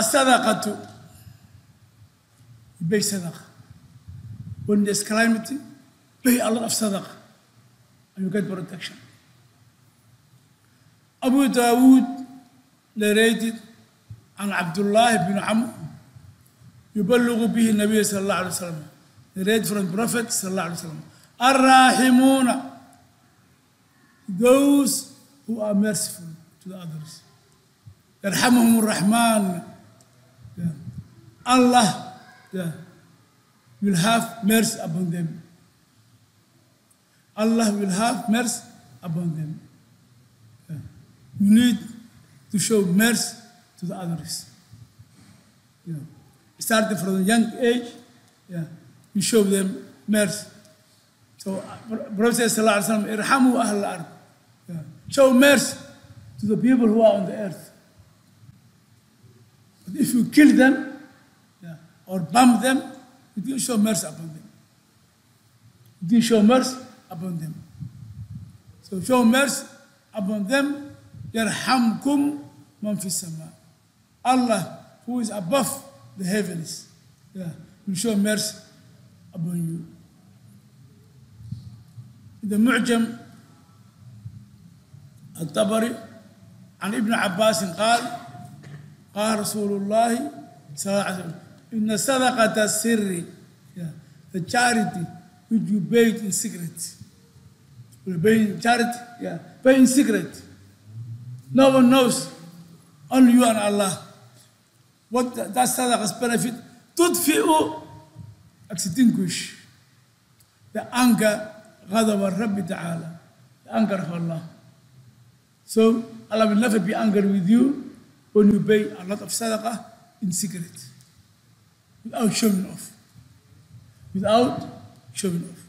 asadaqatu bay sadaqa when there's calamity pay a lot of sadaqa and you get protection. Abu daawuud narrated can cabdullaahi bn camr yuballigu bihi nabiy sala allah alay slam narrated from prophet sala allah alay slam arraaximuuna those who are merciful to the others. Yarxamuhum raxmaan Allah yeah, will have mercy upon them. Allah will have mercy upon them. Yeah. you need to show mercy to the others. Yeah. starting from a young age yeah, you show them mercy. So Prophet sallallahu irhamu ahl al-ard show mercy to the people who are on the earth. But if you kill them or bomb them you didn't show mercy upon them you didn't show mercy upon them so show mercy upon them يرحمكم من في السماء Allah who is above the heavens yeah, will show mercy upon you the معجم الطبري عن ابن عباس قال قال رسول الله صلى الله عليه وسلم إن صدقة السر yeah, the charity which you paid in secret will pay in charity yeah, pay in secret no one knows only you and Allah what that that sadaqah's benefit تطفئ extinguish the anger غضب الرب تعالى the anger of Allah so Allah will never be angry with you when you pay a lot of sadaqah in secret Without showing off. Without showing off